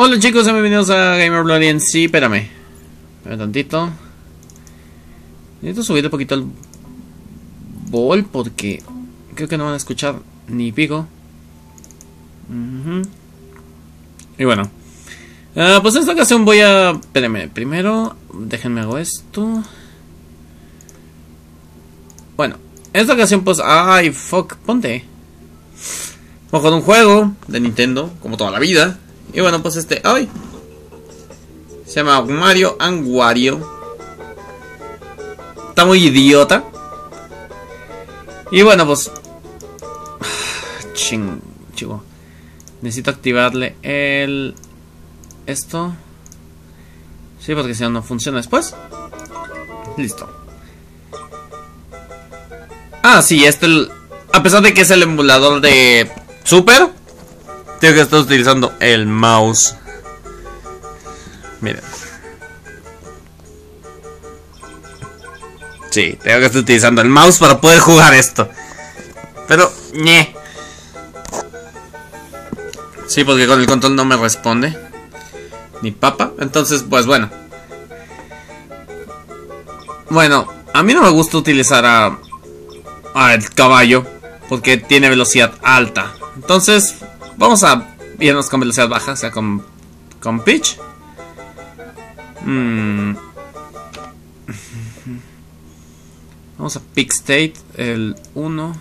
Hola chicos, bienvenidos a Gamer Bloody sí, espérame. Espérame tantito. Necesito subir un poquito el bol porque creo que no van a escuchar ni pico. Y bueno. Ah, pues en esta ocasión voy a... Espérenme, primero déjenme hago esto. Bueno, en esta ocasión pues... Ay, fuck, ponte. Vamos con un juego de Nintendo, como toda la vida. Y bueno, pues este... ¡Ay! Se llama Mario and Wario. Está muy idiota. Y bueno, pues... Ching... Chivo. Necesito activarle el... Esto. Sí, porque si no, no funciona después. Listo. Ah, sí, este... A pesar de que es el emulador de... Super. Tengo que estar utilizando el mouse. Miren. Sí, tengo que estar utilizando el mouse para poder jugar esto. Pero, ñe. Sí, porque con el control no me responde. Ni papa. Entonces, pues bueno. Bueno, a mí no me gusta utilizar a... a el caballo. Porque tiene velocidad alta. Entonces, vamos a irnos con velocidad baja. O sea, con... Con Peach. Mm. Vamos a Pick State, el 1.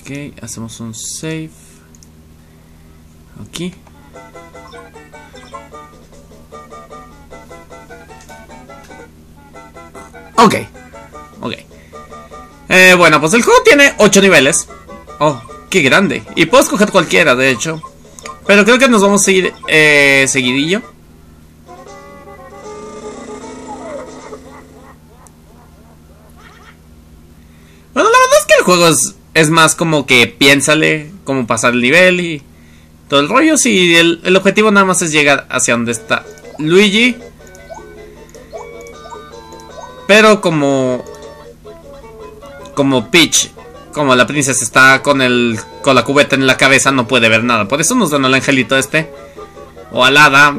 Ok, hacemos un save. Aquí. Ok, ok. Eh, bueno, pues el juego tiene 8 niveles. Oh, qué grande. Y puedo escoger cualquiera, de hecho. Pero creo que nos vamos a ir eh, seguidillo. Bueno, la verdad es que el juego es, más como que piénsale cómo pasar el nivel y todo el rollo. Si el, el objetivo nada más es llegar hacia donde está Luigi. Pero como... Como Peach, como la princesa está con el con la cubeta en la cabeza, no puede ver nada. Por eso nos dan al angelito este. O al hada,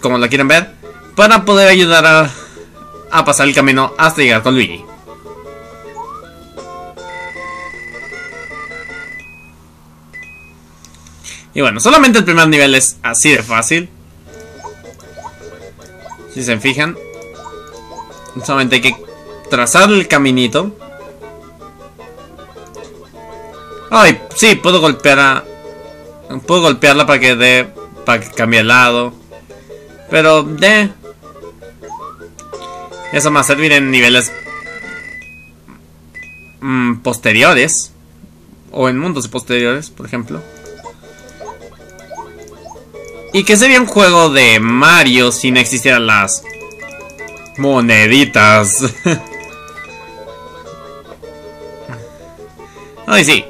como la quieren ver. Para poder ayudar a, a pasar el camino hasta llegar con Luigi. Y bueno, solamente el primer nivel es así de fácil. Si se fijan. Solamente hay que trazar el caminito. Ay, sí, puedo golpear a... Puedo golpearla para que dé... Para que cambie el lado. Pero, de... Eso a servir en niveles... mm, posteriores. O en mundos posteriores, por ejemplo. ¿Y qué sería un juego de Mario si no existieran las moneditas? Ay, sí.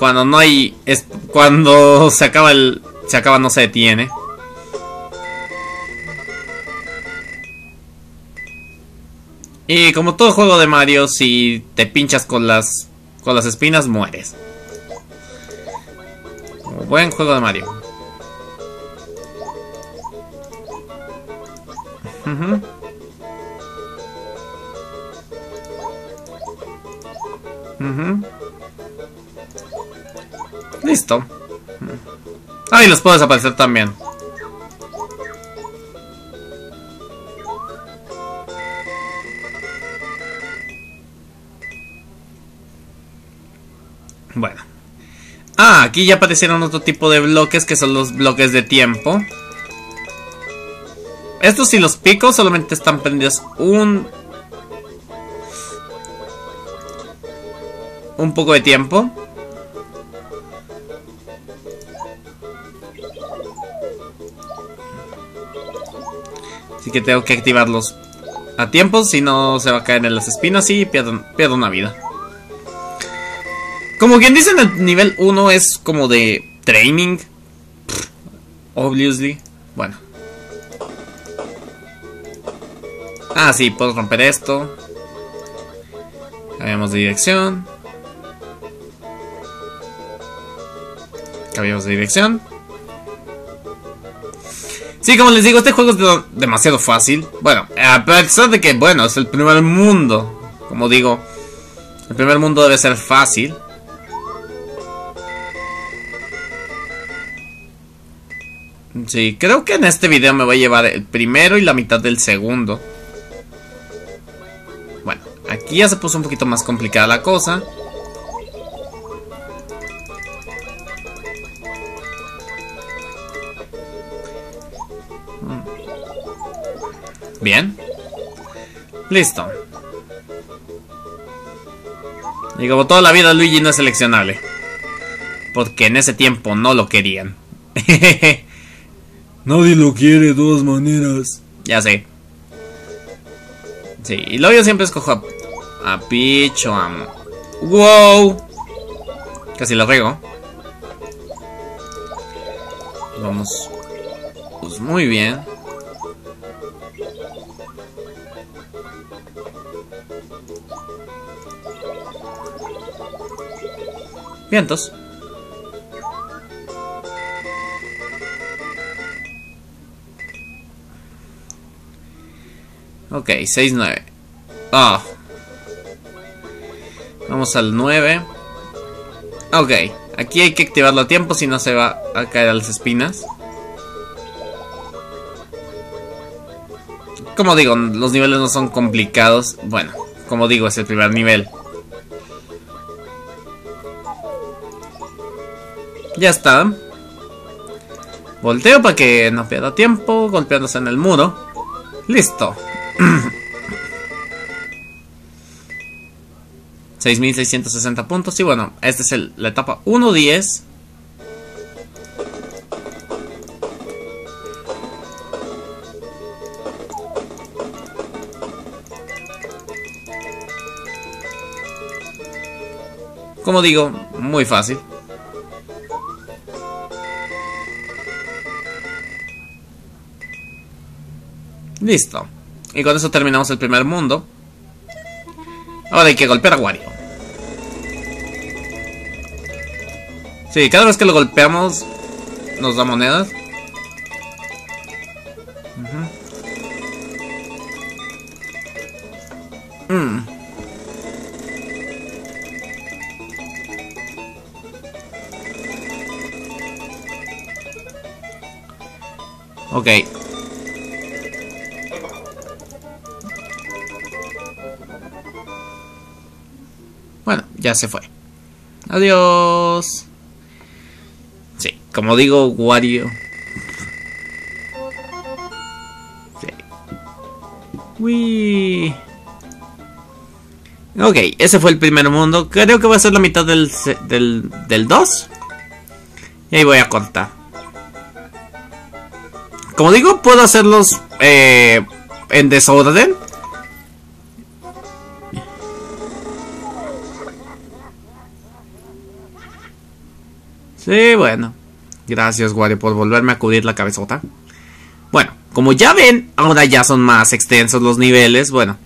Cuando no hay... Es, cuando se acaba el... Se acaba, no se detiene. Y como todo juego de Mario, si te pinchas con las... Con las espinas, mueres. Buen juego de Mario. Ujú. Ujú. Listo. Ah, y los puedo desaparecer también. Bueno. Ah, aquí ya aparecieron otro tipo de bloques que son los bloques de tiempo. Estos si los pico solamente están prendidos un... Un poco de tiempo. Que tengo que activarlos a tiempo, si no se va a caer en las espinas y pierdo, una vida. Como quien dice en el nivel 1 es como de training. Obviously. Bueno. Ah, sí, puedo romper esto. Cambiamos de dirección. Cambiamos de dirección. Sí, como les digo, este juego es demasiado fácil. Bueno, a pesar de que, bueno, es el primer mundo. Como digo, el primer mundo debe ser fácil. Sí, creo que en este video me voy a llevar el primero y la mitad del segundo. Bueno, aquí ya se puso un poquito más complicada la cosa. Bien. Listo. Y como toda la vida Luigi no es seleccionable. Porque en ese tiempo no lo querían. Nadie lo quiere de todas maneras. Ya sé. Sí, y luego yo siempre escojo a, a Peach a... ¡Wow! Casi lo rego. Vamos. Pues muy bien. Vientos. Ok, 6, 9. Ah. Vamos al 9. Ok, aquí hay que activarlo a tiempo si no se va a caer a las espinas. Como digo, los niveles no son complicados. Bueno, como digo, es el primer nivel. Ya está. Volteo para que no pierda tiempo, golpeándose en el muro. Listo. 6660 puntos. Y bueno, esta es el, la etapa 1.10. Como digo, muy fácil. Listo. Y con eso terminamos el primer mundo. Ahora hay que golpear a Wario. Sí, cada vez que lo golpeamos nos da monedas. Mm. Ok. Ya se fue. Adiós. Sí, como digo, Wario. Sí. Uy. Ok, ese fue el primer mundo. Creo que va a ser la mitad del, del, del 2. Y ahí voy a cortar. Como digo, puedo hacerlos eh, en desorden. Sí, bueno. Gracias, Wario, por volverme a acudir la cabezota. Bueno, como ya ven, ahora ya son más extensos los niveles, bueno.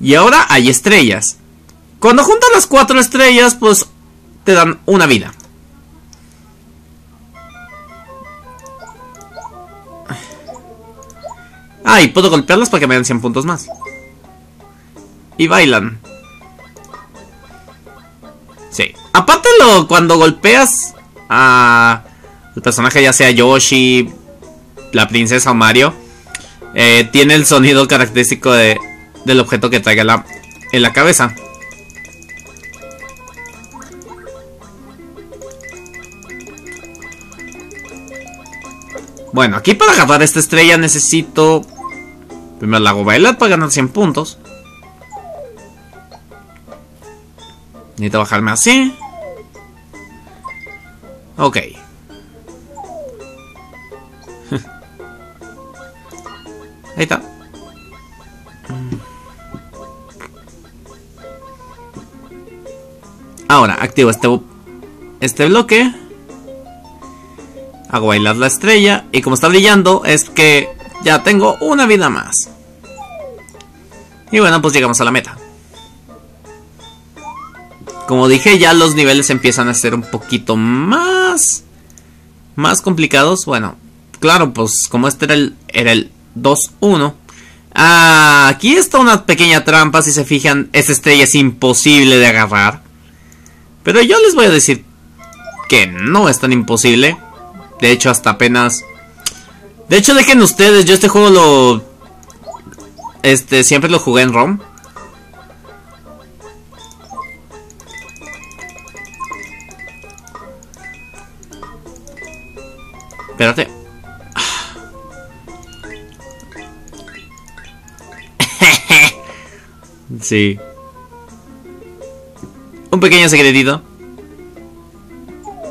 Y ahora hay estrellas. Cuando juntas las cuatro estrellas, pues te dan una vida. Ah, y puedo golpearlas para que me den 100 puntos más. Y bailan. Sí. Aparte lo, cuando golpeas a el personaje, ya sea Yoshi, la princesa o Mario, eh, tiene el sonido característico de, del objeto que traiga en la cabeza. Bueno, aquí para agarrar esta estrella necesito... Primero la bailar para ganar 100 puntos. Necesito bajarme así. Ok. Ahí está. Ahora, activo este, este bloque. Hago bailar la estrella. Y como está brillando, es que ya tengo una vida más. Y bueno, pues llegamos a la meta. Como dije, ya los niveles empiezan a ser un poquito más... Más complicados. Bueno, claro, pues como este era el, era el 2-1. Ah, aquí está una pequeña trampa, si se fijan, esta estrella es imposible de agarrar. Pero yo les voy a decir que no es tan imposible. De hecho, hasta apenas... De hecho, dejen ustedes, yo este juego lo... Este, siempre lo jugué en ROM. Un pequeño secretito.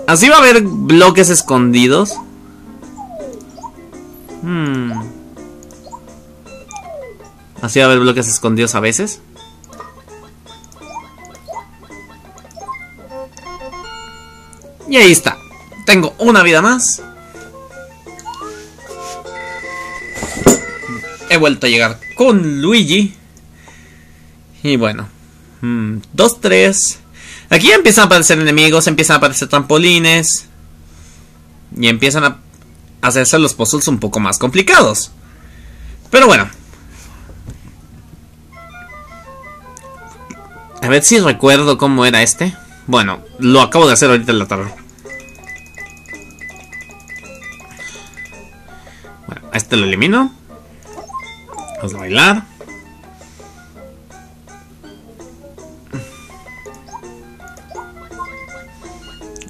Así va a haber bloques escondidos. Hmm. Así va a haber bloques escondidos a veces. Y ahí está. Tengo una vida más. He vuelto a llegar con Luigi. Y bueno. 2, 3. Aquí empiezan a aparecer enemigos, empiezan a aparecer trampolines. Y empiezan a hacerse los puzzles un poco más complicados. Pero bueno. A ver si recuerdo cómo era este. Bueno, lo acabo de hacer ahorita en la tarde. Bueno, a este lo elimino. Vamos a bailar.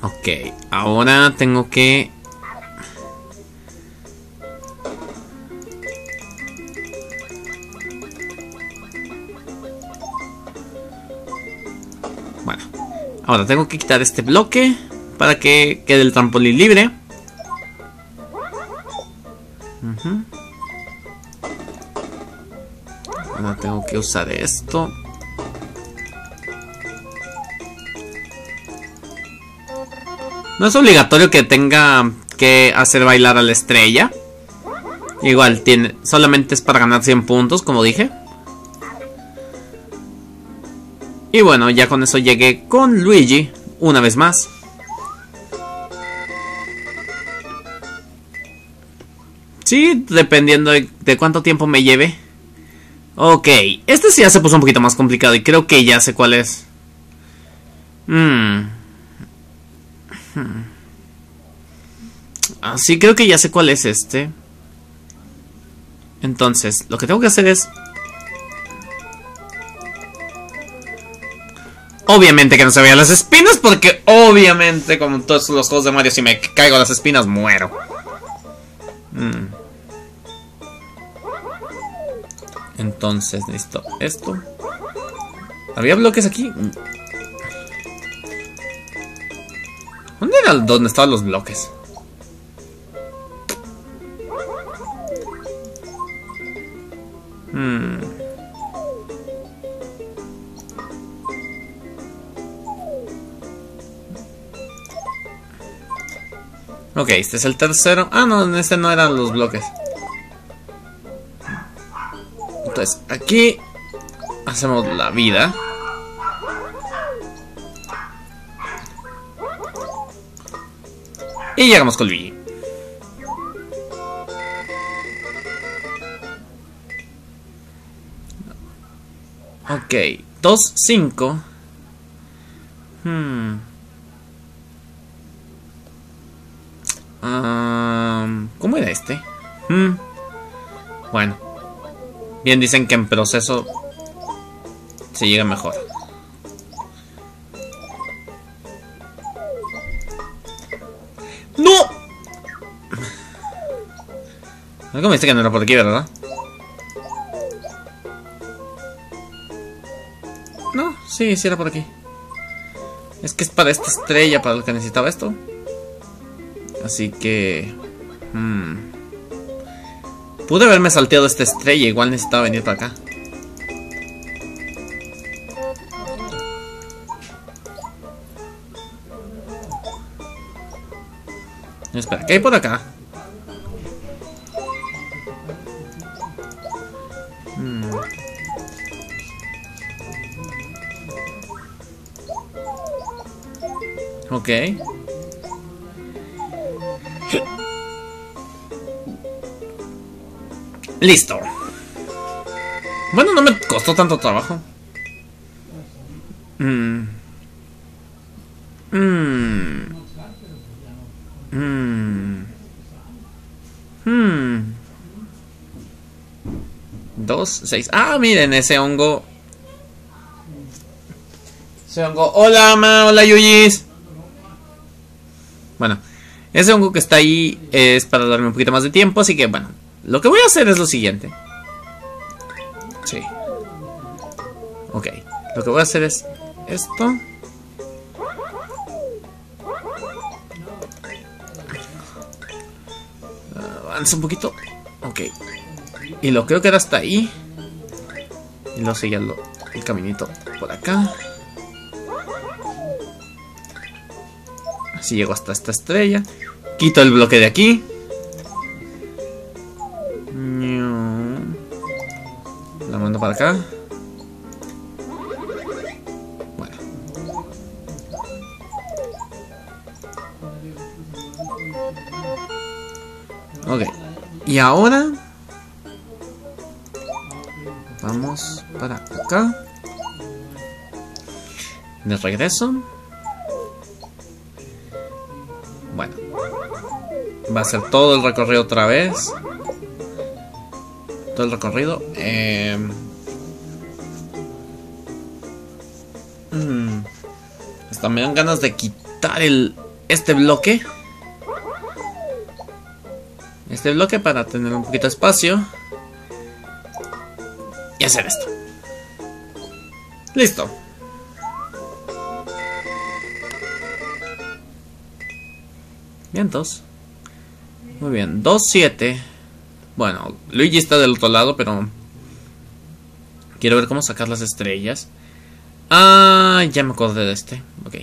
Ok, ahora tengo que... Bueno, ahora tengo que quitar este bloque para que quede el trampolín libre. Ahora tengo que usar esto. No es obligatorio que tenga que hacer bailar a la estrella. Igual, tiene, solamente es para ganar 100 puntos, como dije. Y bueno, ya con eso llegué con Luigi, una vez más. Sí, dependiendo de, de cuánto tiempo me lleve. Ok, este sí ya se puso un poquito más complicado y creo que ya sé cuál es. Mmm... Ah, sí, creo que ya sé cuál es este. Entonces, lo que tengo que hacer es... Obviamente que no se vean las espinas, porque obviamente, como en todos los juegos de Mario, si me caigo las espinas, muero. Mm. Entonces, necesito esto. ¿Había bloques aquí? Era donde estaban los bloques? Hmm. Ok, este es el tercero. Ah, no, este no eran los bloques. Entonces, aquí hacemos la vida. Y llegamos con Luigi. Ok, 2, 5. Hmm. ¿Cómo era este? Hmm. Bueno. Bien dicen que en proceso se llega mejor. Algo me dice que no era por aquí, ¿verdad? No, sí, sí era por aquí. Es que es para esta estrella, para lo que necesitaba esto. Así que... Hmm. Pude haberme salteado esta estrella, igual necesitaba venir para acá. Espera, ¿qué hay por acá? Ok. Listo. Bueno, no me costó tanto trabajo. Mmm. Mmm. Mmm. Dos, seis. Ah, miren, ese hongo. Ese hongo. Hola, ma. Hola, Yuyis. Bueno, ese hongo que está ahí es para darme un poquito más de tiempo. Así que, bueno, lo que voy a hacer es lo siguiente. Sí. Ok. Lo que voy a hacer es esto. avanza un poquito. Ok. Y lo creo que era hasta ahí. Y luego el, el caminito por acá. Así llego hasta esta estrella. Quito el bloque de aquí. La mando para acá. Bueno. Y ahora... Vamos para acá. De regreso. Ser todo el recorrido otra vez. Todo el recorrido. Eh... Mm. Hasta me dan ganas de quitar el este bloque. Este bloque para tener un poquito de espacio. Y hacer esto. Listo. Vientos. Muy bien, 2-7. Bueno, Luigi está del otro lado, pero... Quiero ver cómo sacar las estrellas. Ah, ya me acordé de este. Ok.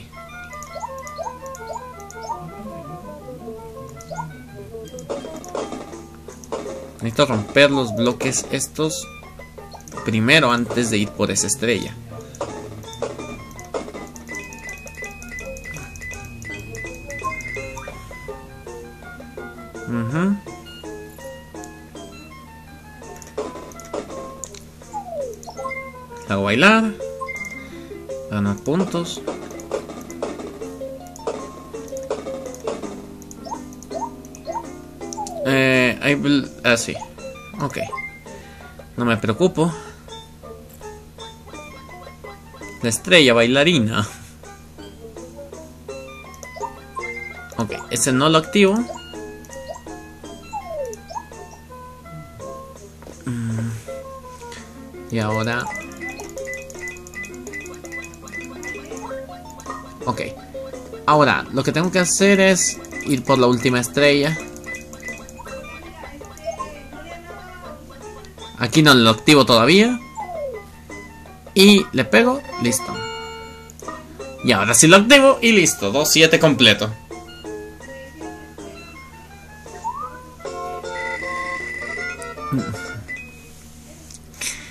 Necesito romper los bloques estos primero antes de ir por esa estrella. Bailar. Ganar puntos. Eh, I will... Ah. No me preocupo. La estrella bailarina. Ok, ese no lo activo. Mm. Y ahora... Ok. Ahora, lo que tengo que hacer es ir por la última estrella. Aquí no lo activo todavía. Y le pego, listo. Y ahora sí lo activo y listo, 2-7 completo.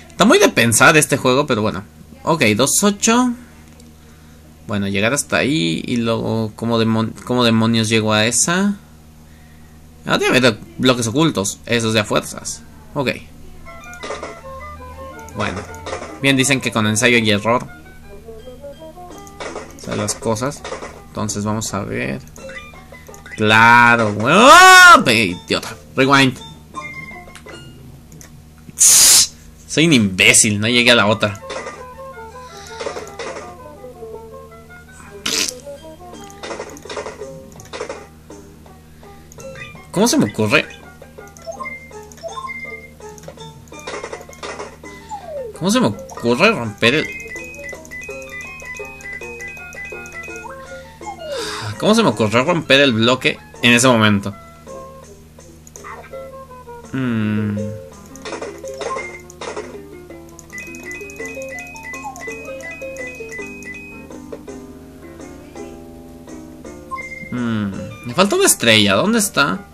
Está muy de pensar este juego, pero bueno. Ok, 2-8. Bueno, llegar hasta ahí y luego, ¿cómo, demonios llego a esa? Ah, debe haber bloques ocultos, esos de a fuerzas. Ok. Bueno. Bien dicen que con ensayo y error. O sea, las cosas. Entonces vamos a ver. Claro, ¡Oh! Idiota. Rewind. Soy un imbécil, no llegué a la otra. ¿Cómo se me ocurre? ¿Cómo se me ocurre romper el... ¿Cómo se me ocurrió romper el bloque en ese momento? Hmm. Hmm. Me falta una estrella. ¿Dónde está?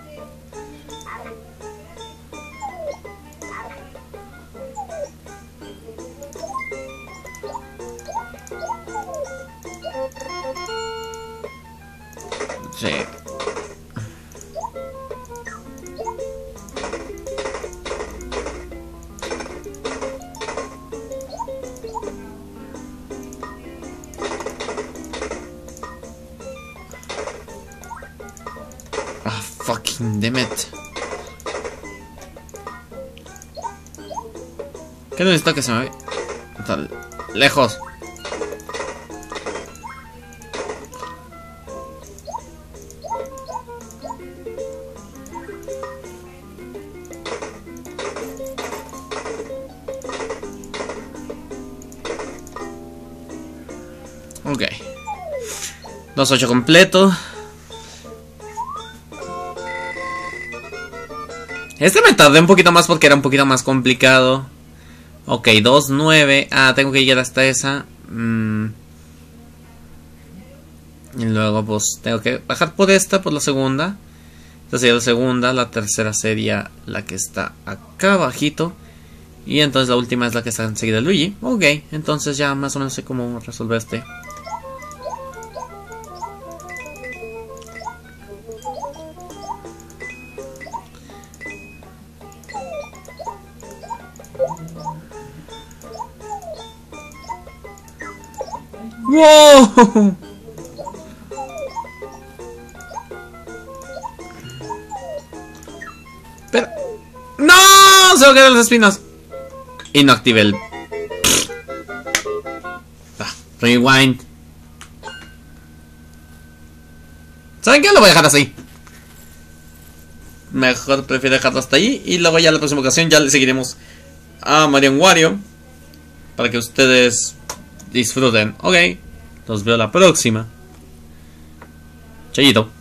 It. ¿Qué necesito que se me? Está lejos. Ok. 2-8 completo. Este me tardé un poquito más porque era un poquito más complicado. Ok, 2-9. Ah, tengo que llegar hasta esa. Mm. Y luego pues tengo que bajar por esta, por la segunda. Esta sería la segunda. La tercera sería la que está acá abajito. Y entonces la última es la que está enseguida de Luigi. Ok, entonces ya más o menos sé cómo resolver este. ¡Wow! ¡No! Se me quedan las espinas. Y no activé el... Ah, rewind. ¿Saben qué? Lo voy a dejar así. Mejor prefiero dejarlo hasta ahí. Y luego ya la próxima ocasión ya le seguiremos a Marion Wario. Para que ustedes disfruten. Ok. Los veo la próxima. Chayito.